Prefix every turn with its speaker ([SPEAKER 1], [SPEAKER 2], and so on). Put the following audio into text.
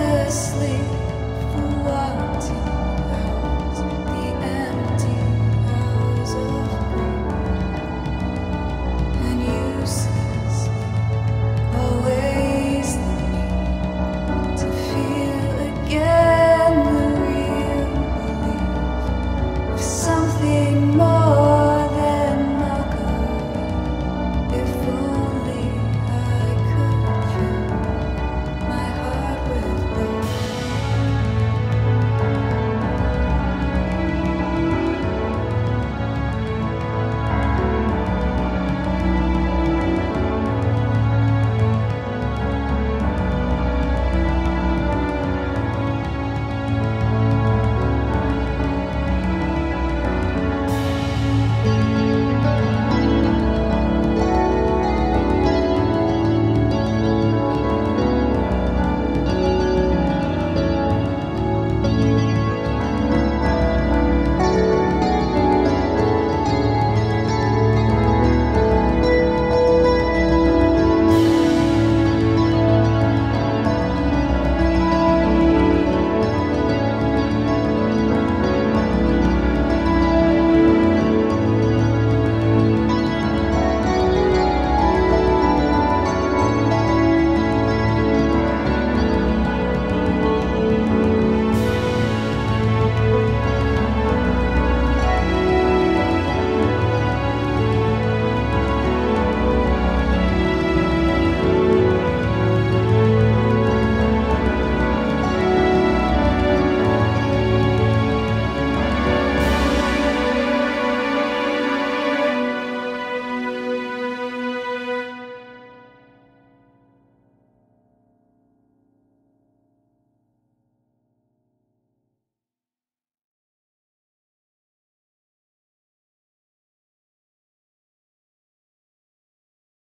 [SPEAKER 1] asleep for wanting.